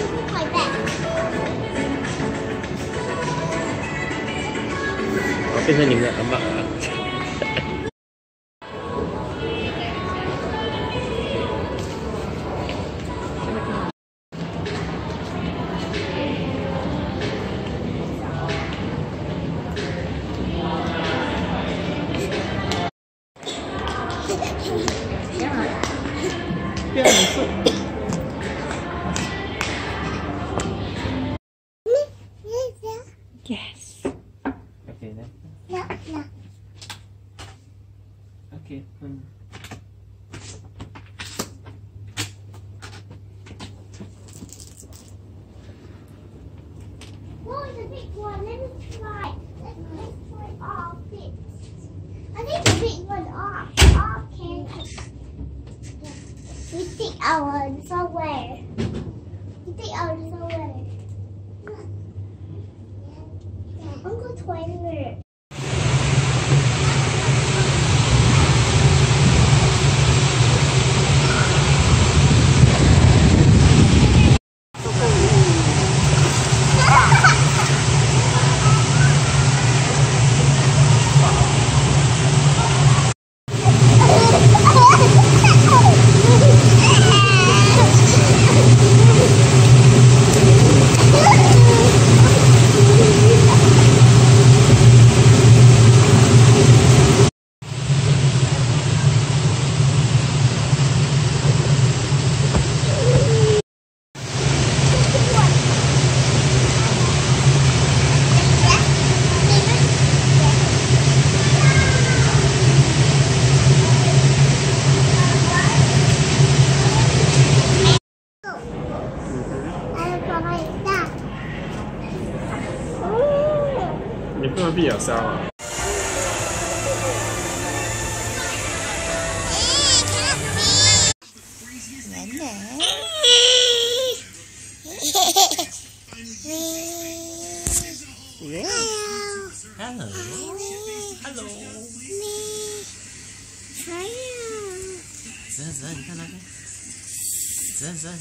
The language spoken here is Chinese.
好，变成你们的阿妈了。变很瘦。Okay, then. No, no. Okay. Was the big one? Let me try. Let's, let's try. I the big one off. We our somewhere. 你不能闭眼塞吗？Hello. Hello. Hello. 还有。子恩子恩，你。看那边。子恩子恩。